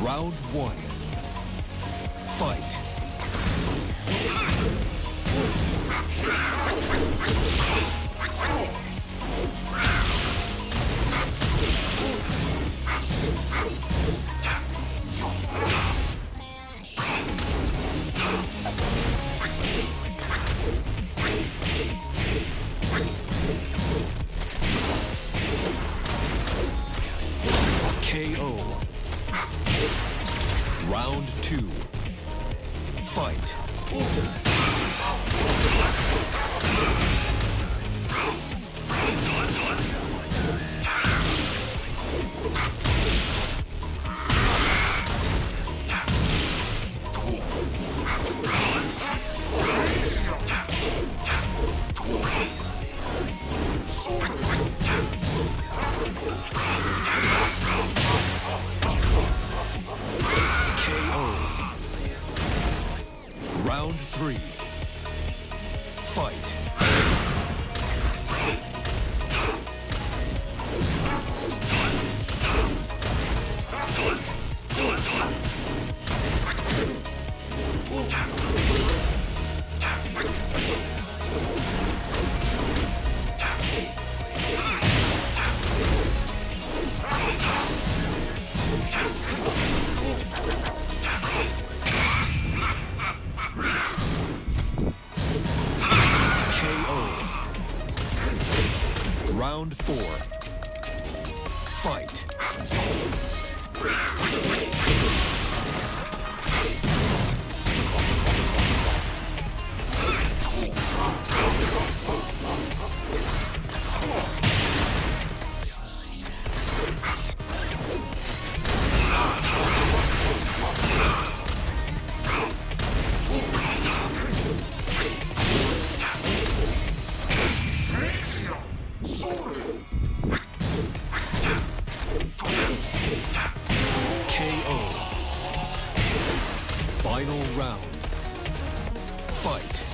Round one. Fight. Round two. Fight. Round three. Fight. Round four. Fight. Final round. Fight.